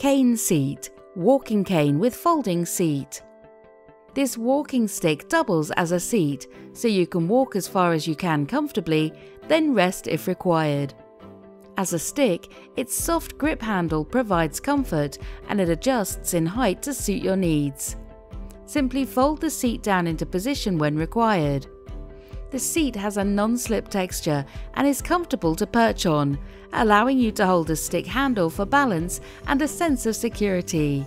Cane seat, walking cane with folding seat. This walking stick doubles as a seat, so you can walk as far as you can comfortably, then rest if required. As a stick, its soft grip handle provides comfort and it adjusts in height to suit your needs. Simply fold the seat down into position when required. The seat has a non-slip texture and is comfortable to perch on, allowing you to hold a stick handle for balance and a sense of security.